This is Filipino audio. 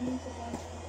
Mm-hmm.